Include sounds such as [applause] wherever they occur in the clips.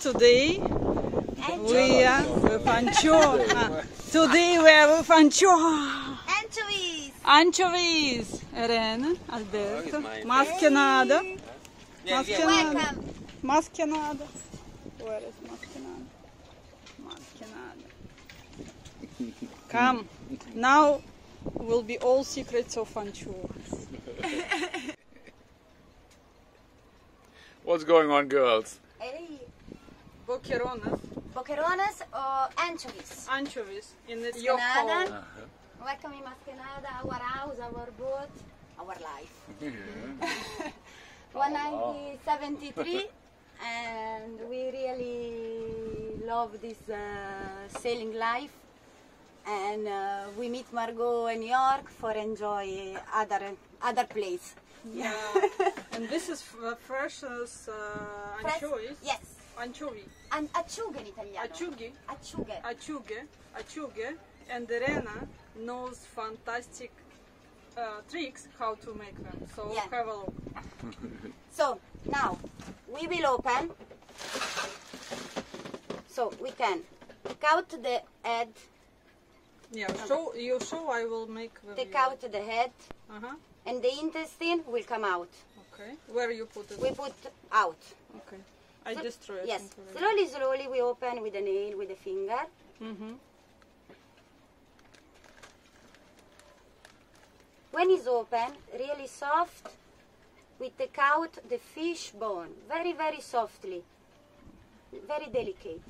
Today we are with ancho. [laughs] Today we are with ancho. Anchovies! Anchovies. Irene, Alberto, mascherada. Mascherada. Welcome! Where is mascherada? Mascherada. Come. Now will be all secrets of anchovies. [laughs] What's going on, girls? Hey. Boquerones, Boquerones or anchovies? anchovies in the your home. Maskenada. Welcome in Maskenada, our house, our boat, our life. [laughs] 1973 and we really love this uh, sailing life and uh, we meet Margot in New York for enjoy other other place. Yeah. [laughs] and this is fresh as uh, anchovies. Yes. Anchovy. And acciughe in italiano. Acciughe. Acciughe. Acciughe. Acciughe. And Irena knows fantastic uh, tricks how to make them. So Yeah. have a look. [laughs] So now we will open. So we can take out the head, Yeah. Show you show. I will make. The take out the head, Uh huh. And the intestine will come out. Okay. Where you put it? We put out. Okay. I So- destroy it. Yes. Slowly, slowly we open with a nail, with a finger. Mm-hmm. When it's open, really soft, we take out the fish bone, very, very softly, very delicate.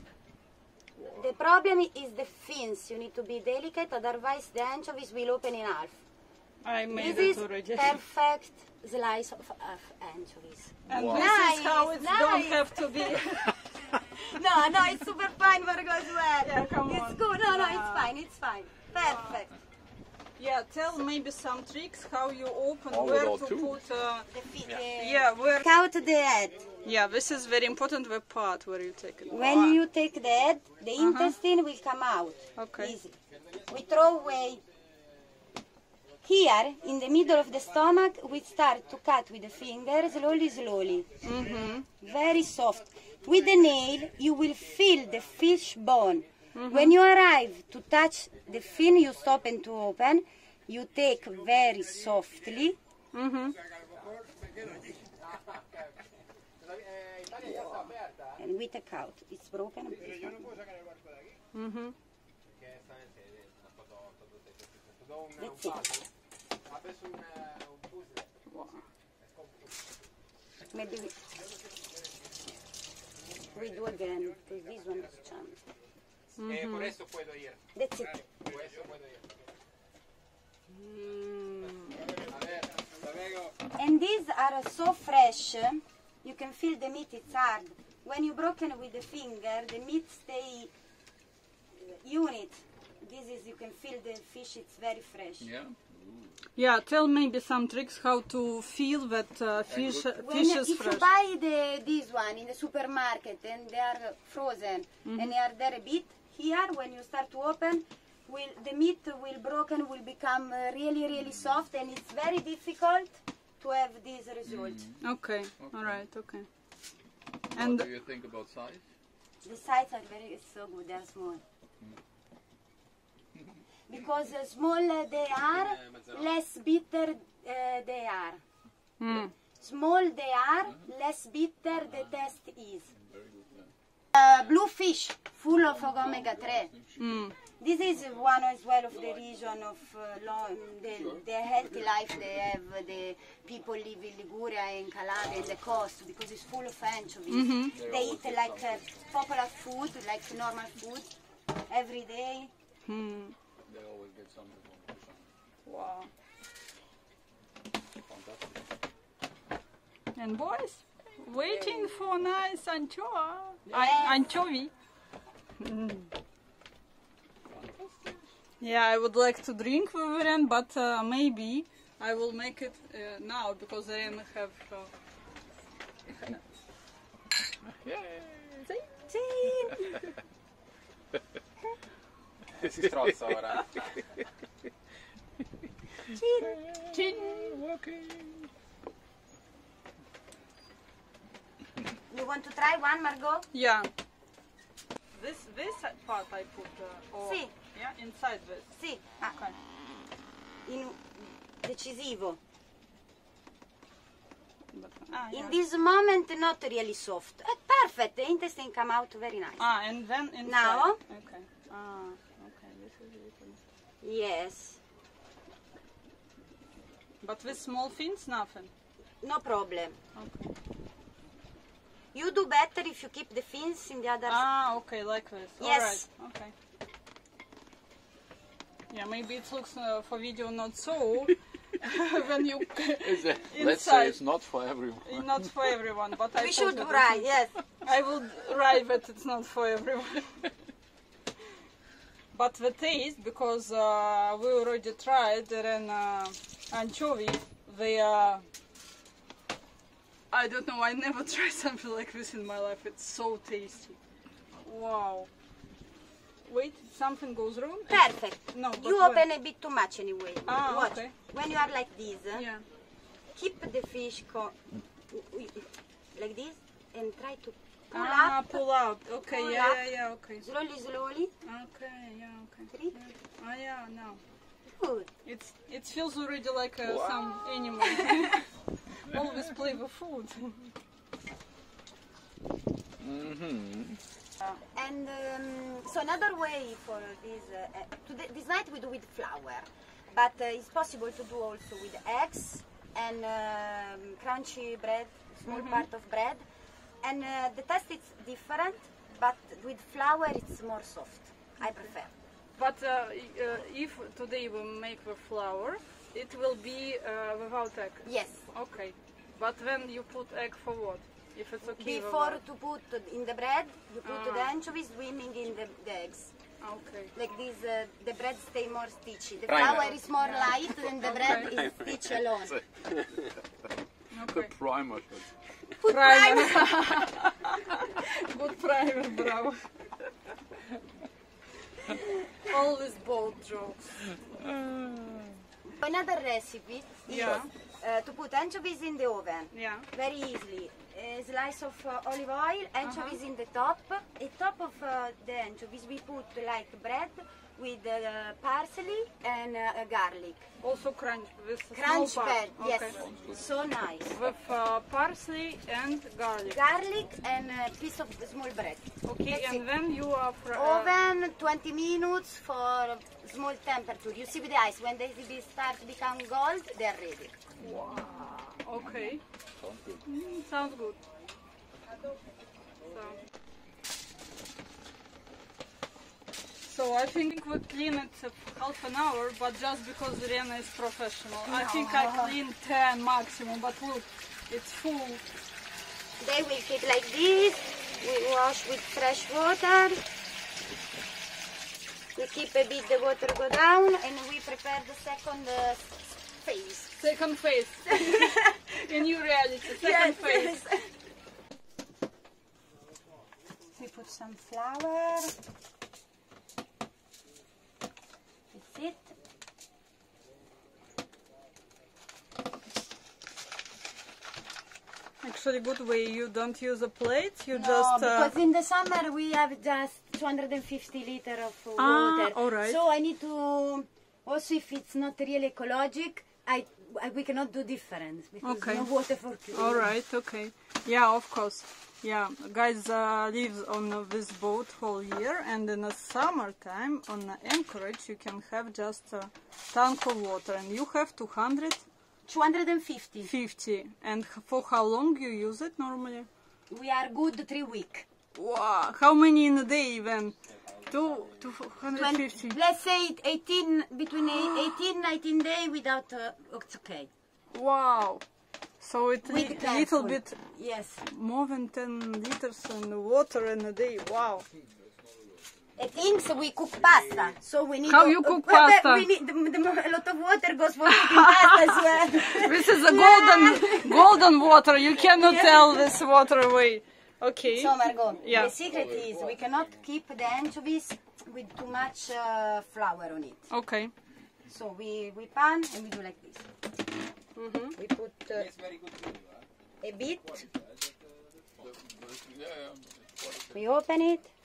The problem is the fins. You need to be delicate, otherwise the anchovies will open in half. I made this it is already. perfect slice of, of anchovies. And Wow. this Nice, is how it don't have to be. [laughs] [laughs] No, no, it's super fine for as well. Yeah, come it's on. good. No, no, Yeah. it's fine. It's fine. Perfect. yeah. Tell maybe some tricks how you open Oh, where to all put. Uh, The fi- the- yeah. Where. Take out the head. Yeah. This is very important. The part where you take it. When Ah, you take the head, the intestine will come out. Okay. Easy. We throw away. Here, in the middle of the stomach, we start to cut with the finger, slowly, slowly. Mm-hmm. Very soft. With the nail, you will feel the fish bone. When you arrive to touch the fin, you stop and to open. You take very softly. Mm-hmm. and we take out. It's broken. Mm-hmm. That's it. Maybe we, we do again because this one is jammed. Eh, por eso puedo ir. That's it. Por eso puedo ir. Mm. A ver, hasta luego. And these are so fresh. You can feel the meat. It's hard. When you broken with the finger, the meat stay unit. This is you can feel the fish. It's very fresh. Yeah. Yeah. Tell maybe some tricks how to feel that uh, fish When fish is if fresh. you buy the this one in the supermarket and they are frozen Mm-hmm. and they are there a bit here when you start to open will the meat will broken will become uh, really really soft and it's very difficult to have this result. Okay. All right. Okay. What And do you think about size? The sides are very so good. They are small. Because uh, small uh, they are, less bitter uh, they are. mm, Small they are, less bitter the taste is. Uh, blue fish, full of omega 3. mm, This is one as well of the region of uh, lo- the, the healthy life they have. uh, The people live in Liguria and Calabria and the coast because it's full of anchovies. They eat like uh, popular food, like normal food, every day. mm. They always get something from fish. Wow. Fantastic. And boys, waiting for nice anchovy. Yes. anchovy. Mm. Yeah, I would like to drink with Irene, but uh, maybe I will make it uh, now because Irene have. Uh, Si [laughs] [laughs] strozza ora. chin. want to try one, Margot? Yeah. This this part I put. Uh, or, Sì. Yeah, inside this. Sì. Ah, Okay. in, decisivo. Ah, yeah. In this moment, not really soft. Uh, perfect. The intestine come out very nice. ah, and then inside. Now? Okay. Ah, okay. This is little. Yes. But with small fins, nothing. No problem. Okay. You do better if you keep the fins in the other. Ah, okay, like this. Yes. Alright. Okay. Yeah, maybe it looks uh, for video not so [laughs] when you [laughs] Is it- Let's say it's not for everyone. not for everyone, but I we should that write. Yes. I would write that it's not for everyone. [laughs] but the taste, because uh, we already tried then uh, anchovy, they are. I don't know. I never [laughs] tried something like this in my life. It's so tasty. Wow. Wait, something goes wrong. Perfect. No, You when? open a bit too much anyway. Ah, Watch. okay. When you are like this, uh, Yeah. keep the fish co- like this and try to pull ah, up pull out. Okay, Pull yeah, up. yeah, yeah, okay. slowly, slowly. Okay, yeah, okay. Three. Yeah. Ah, yeah, no. Good. It's it feels already like uh, some animal. [laughs] Always play with food. Mm-hmm. And um, so another way for this, uh, uh, today, this night we do with flour, but uh, it's possible to do also with eggs and um, crunchy bread, small part of bread. And uh, the taste is different, but with flour it's more soft. I prefer. But uh, uh, if today we make the flour, it will be uh, without egg. Yes. Okay. But when you put egg for what? If it's okay. Before to put in the bread, you put the Ah. anchovies swimming in the, the eggs. Okay. Like this, uh, the bread stay more stitchy. The Primer. flour is more light and the bread is stitch alone. [laughs] The Okay. primer should. Put Primer. primer. Good primer, bravo. Always bold jokes. Another recipe is Yeah. uh, to put anchovies in the oven. Yeah. Very easily. A slice of uh, olive oil, anchovies Uh-huh. in the top. At top of uh, the anchovies we put like bread with uh, parsley and uh, garlic. Also crunch with Crunch small part. bread, yes. Okay. So nice. With uh, parsley and garlic. Garlic and a piece of small bread. Okay, That's and it. then you are fr- uh, Oven 20 minutes for small temperature. You see with the ice, when they they start to become gold, they are ready. Wow. Okay. Sounds good. Mm, sounds good. So. So I think we clean it half an hour, but just because Irena is professional. I think I clean 10 maximum, but look, it's full. They will keep like this. We wash with fresh water. We keep a bit the water go down and we prepare the second uh, phase. Second phase. [laughs] In new reality, second phase. [laughs] We put some flour. That's it. Actually, good way. You don't use a plate. You No, just. Uh, because in the summer we have just 250 liter of Ah, water. all right. So I need to also if it's not really ecologic, I, I we cannot do difference because Okay. no water for cooking. All right. Okay. Yeah, of course. Yeah, guys uh, lives on uh, this boat whole year, and in the summertime on uh, Anchorage you can have just a tank of water, and you have 250. 50. And for how long you use it normally? We are good three week. Wow. How many in a day even? Two, 250. Let's say 18 between eight- 18 19 day without. Uh, it's okay. Wow. So it With li- careful. little bit Yes. more than 10 liters in water in a day. Wow. I think so we cook pasta, so we need. How to- you cook [laughs] uh, pasta? We need the, the, a lot of water goes for cooking pasta as [laughs] well. This is a golden [laughs] golden water. You cannot tell this water away. Okay. So Margot, Yeah. the secret is we cannot keep the anchovies with too much uh, flour on it. Okay. So we, we pan and we do like this. Mm-hmm. We put uh, It's very good for you, huh? a bit Yeah, yeah. What We open it, It's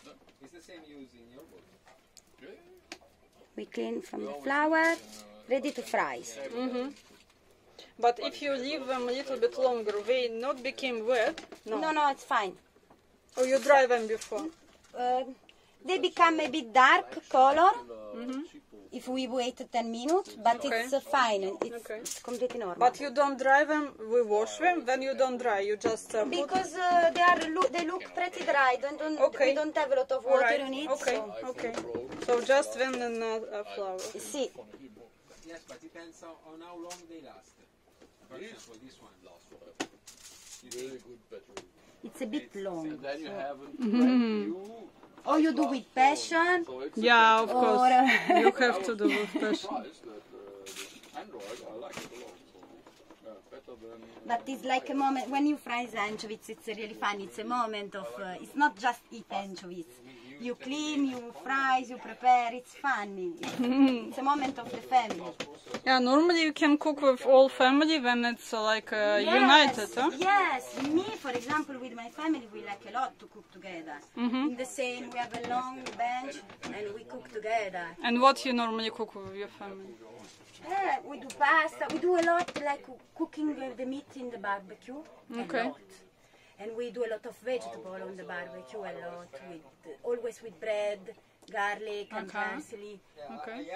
the same use in your book. we clean from the flour, uh, ready to fry. Mm-hmm. But if you leave them a little bit longer, they not became wet. No. No, no, it's fine. Or you dry them before. Mm, uh, they become a bit dark color mm-hmm. If we wait 10 minutes, but. Okay. it's uh, fine. It's, Okay. it's completely normal. But you don't dry them. We wash them. Then you don't dry. You just uh, because uh, they are look, they look pretty dry. Don't, don't Okay. we don't have a lot of water right. on it. Okay. So. Okay. So just when in uh, uh, flour. See, Yes, but depends on, on how long they last. For example, this one lasts forever. Really good battery. it's a bit long. And then you have a brand new. Or you do with passion, Yeah, of course. uh, [laughs] You have to do with [laughs] passion. surprised that this Android, I like it a lot. So, yeah, better than. But it's like a moment when you fry the anchovies. It's really fun. It's a moment of. Uh, it's not just eat anchovies. You clean, you fry, you prepare. It's funny. It's, [laughs] it's a moment of the family. Yeah, normally you can cook with all family when it's uh, like uh, united, huh? Yes, me, for example, with my family, we like a lot to cook together. In the same, we have a long bench and we cook together. And what you normally cook with your family? Yeah, we do pasta. We do a lot like cooking the meat in the barbecue. Okay. And we do a lot of vegetable on the barbecue. A lot with always with bread, garlic, and Okay. parsley. Okay.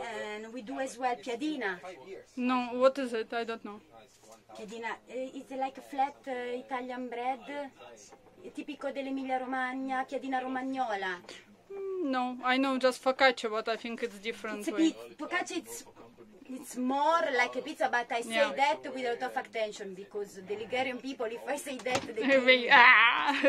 And we do as well piadina. No, what is it? I don't know. Piadina eh, it's like a flat uh, Italian bread, tipico dell'Emilia Romagna, piadina romagnola. No, I know just focaccia, but I think it's different It's a bit, focaccia it's, it's more like a pizza, but I say Yeah. that with a lot of attention because the Ligurian people, if I say that, they [laughs] me. ah! [laughs]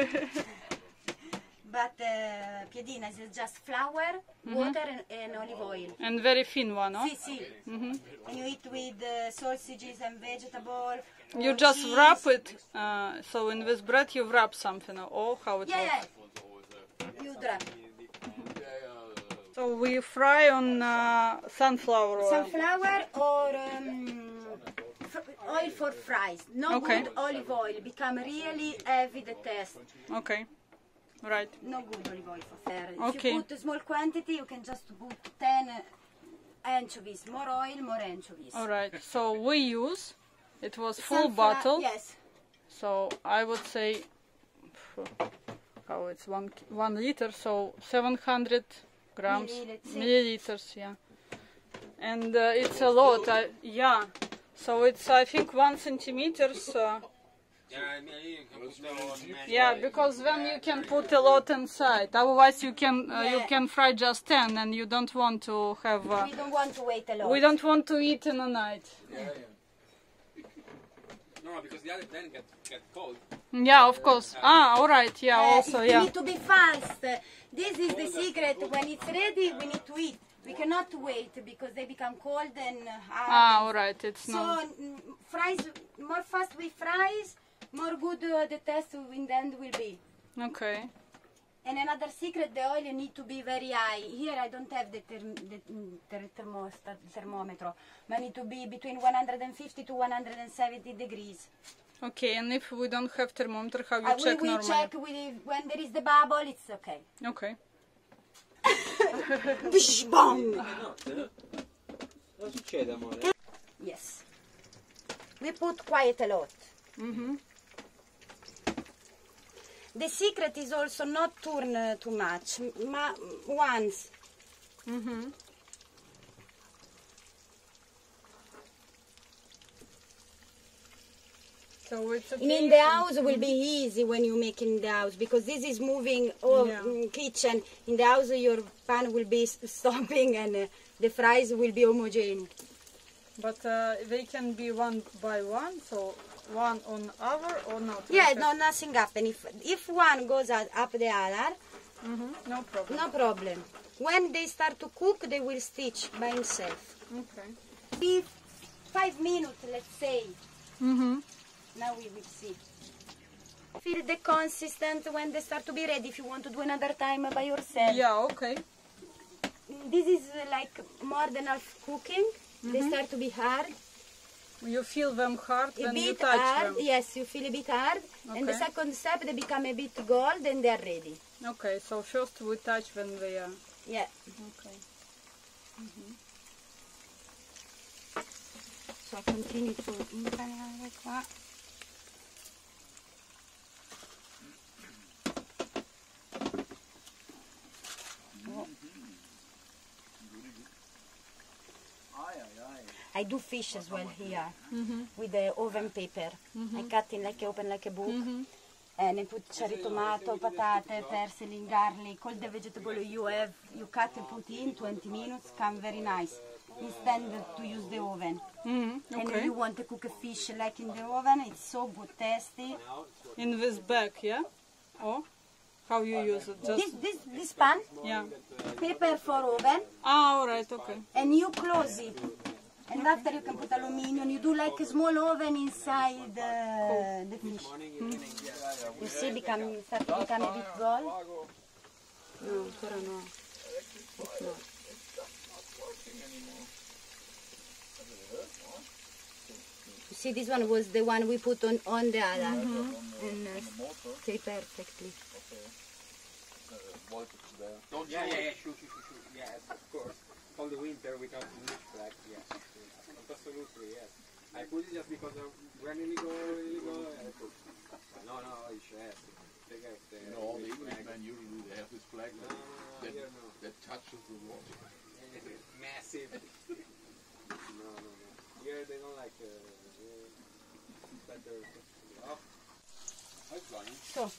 But uh, piadina is just flour, Mm-hmm. water, and, and olive oil. and very thin one, no? Sì, sì. And you eat with uh, sausages and vegetable. You just cheese. wrap it. Uh, so in this bread you wrap something. Oh, how it Yeah, works. yeah. You wrap. So we fry on uh, sunflower oil. Sunflower or um, oil for fries. No Okay. good olive oil. Become really heavy the taste. Okay. Right. No good olive oil for fair. If you put a small quantity, you can just put 10 anchovies. More oil, more anchovies. All right. So we use. It was full Sunfla- bottle. Yes. So I would say. How it's one one liter. So 700 grams Milliliters. milliliters. Yeah. And uh, it's a lot. I, yeah. So it's I think one centimeters. Uh, Yeah, I mean, you can put them on many Yeah, ways. because then you can put a lot inside. Otherwise, you can uh, you can fry just ten, and you don't want to have. Uh, We don't want to wait a lot. we don't want to eat in a night. yeah, No, because the other then get get cold. Yeah, of course. Ah, all right. Yeah, Uh, also we yeah. need to be fast. This is the secret. When it's ready, we need to eat. We cannot wait because they become cold and hard. Ah, all right. It's So not. mm, fries, more fast we fries, more good uh, the taste in the end will be. Okay. And another secret, the oil need to be very high. Here I don't have the, therm- the, mm, the thermostat, thermometer, but need to be between 150 to 170 degrees. Okay. And if we don't have thermometer, how you Uh, we check will normally? check with, when there is the bubble, it's okay. Okay. [laughs] Bish, bong! Cosa succede, amore? Yes. We put quite a lot. Mhm. The secret is also not turn uh, too much, ma once. Mhm. So it's okay. In the house will be easy when you make in the house because this is moving all Yeah. mm, kitchen. In the house your pan will be [laughs] stopping and uh, the fries will be homogeneous. But uh, they can be one by one. So one on other or not. Yeah, Okay. no, nothing happen. If if one goes up the other, mm -hmm. No problem. no problem. When they start to cook, they will stitch by himself. Okay. If five minutes, let's say. Mhm. Now we will see. Feel the consistent when they start to be ready. If you want to do another time by yourself. Yeah. Okay. Mm, this is uh, like more than half cooking. They mm-hmm. start to be hard. You feel them hard A when you bit touch hard, them. yes, you feel a bit hard. Okay. And the second step, they become a bit gold and they are ready. Okay, so first we touch when they are. Yeah. Okay. Mm-hmm. So continue to qua. I do fish as well here with the oven paper. I cut in like open like a book. And I put cherry tomato, patate, parsley, garlic, all the vegetable you have, you cut and put in 20 minutes, come very nice. Instead to use the oven. hmm And if you want to cook a fish like in the oven, it's so good, tasty. In this bag, yeah? Or how you use it? This, Just this, this pan, yeah. paper for oven, Ah, all right. Okay. and you close it. And after you can put aluminium, you do like a small oven inside uh, the fish. You see, become, start to become a bit gold. No, ancora no. It's not. You see, this one was the one we put on, on the other. And uh, stay perfectly. Voltage there. Don't Yeah, yeah, yeah, sure, sure, sure, sure. Yes, of course. All the winter without bleach black, yes. Absolutely, yes. I put it just because of when you go, you go, No, no, it's yes. Take You know, all the bleach black. Englishmen usually they have this flag No, that, no, no, that, here no. that touches the water. Massive. no, no, no. Here they don't like uh, uh, better. Oh. That's. So,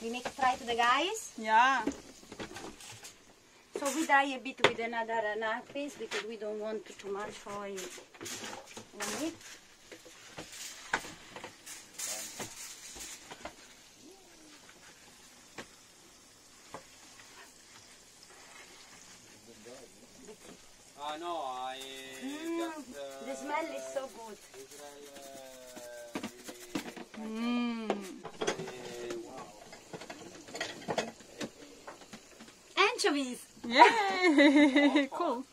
we make a try to the guys. Yeah. So we dye a bit with another nappies because we don't want too much oil on it. Ah no, I Mm, just. Uh, the smell is so good. Uh, Mm. Anchovies. Yay! [laughs] cool.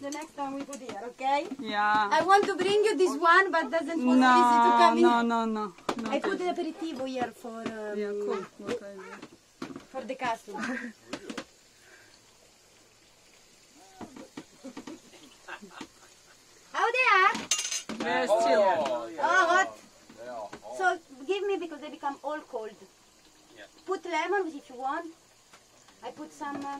The next time we put here, okay? Yeah. I want to bring you this one, but doesn't want easy to come no, in. no, no. no I put the aperitivo here for um, Yeah, cool. Good for the customer. [laughs] How they are? They're still. Oh, yeah. Oh, what? They are. Oh, So give me because they become all cold. Yeah. Put lemon if you want. I put some uh,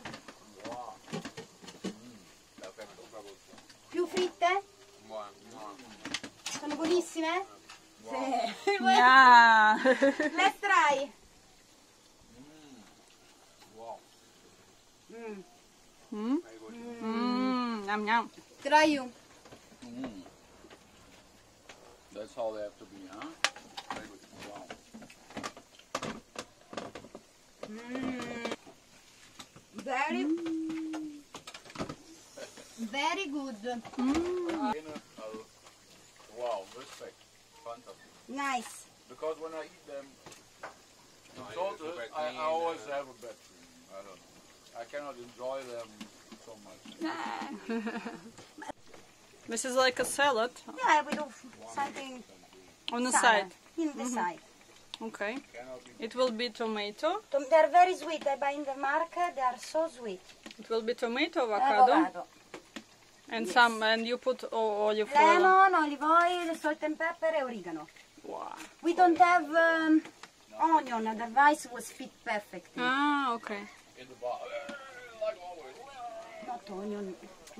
Sono buonissime? Sì. Yeah. Let's try. Wow. Mm. mm? Mm. Yum, yum. Try you. Mm. That's how they have to be, huh? Very good. Wow. Mm. Very, very good. Mm. Inner, wow, respect. Fantastic. Nice. Because when I eat them in No, total, it's I, I always uh, have a bad feeling. I don't know. I cannot enjoy them so much. [laughs] This is like a salad Yeah, we do something on the salad side. in the side. Okay. It will be tomato. Tom- They're very sweet. I buy in the market. They are so sweet. It will be tomato, avocado, Avocado. And Yes. some, and you put o- olive oil. Lemon, olive oil, salt and pepper, and oregano. Wow. We don't have um, onion, otherwise it was fit perfectly. Ah, okay. in the bar. Like always. Not onion.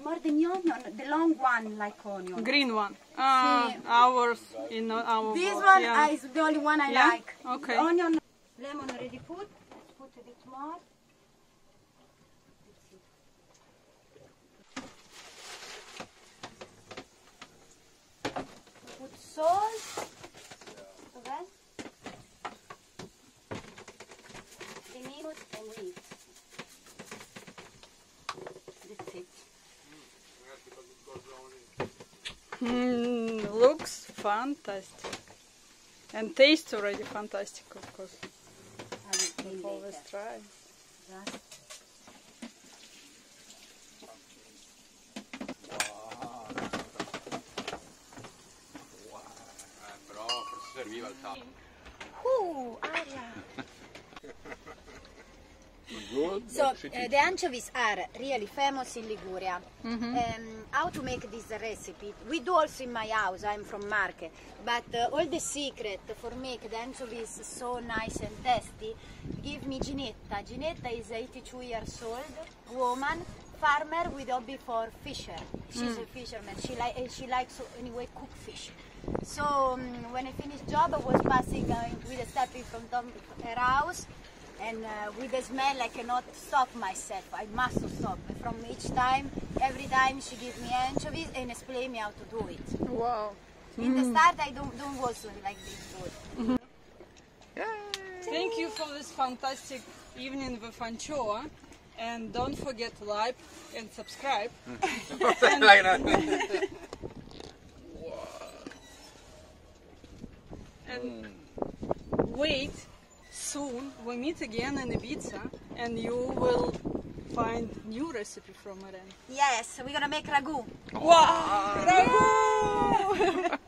More than onion, the long one like onion. Green one. Ah, Sí. ours in our. This bowl, one yeah. is the only one I Yeah? like. Okay. The onion, lemon already put. Let's put a bit more. Put salt. Okay. Three minutes and we eat. That's it. Yes, because it goes down in Mm, looks fantastic. And tastes already fantastic, of course. I will Always try. Just serviva il tappo. Ooh. Good. So uh, the anchovies are really famous in Liguria. Um, how to make this recipe? We do also in my house. I'm from Marche, but uh, all the secret for make the anchovies so nice and tasty. Give me Ginetta. Ginetta is 82 years old, woman, farmer with hobby for fisher. She's a fisherman. She like she likes to, anyway cook fish. So um, when I finished job, I was passing uh, with a step from front of her house and uh, with the smell I cannot stop myself. I must stop. From each time, every time she gives me anchovies and explain me how to do it. Wow. In the start, I don't don't was like this good. Thank you for this fantastic evening with Anchoa. And don't forget to like and subscribe. [laughs] Like [laughs] And wait, soon we meet again in Ibiza and you will find new recipe from Irene. Yes, we're gonna make ragu. Wow! Ragu! [laughs]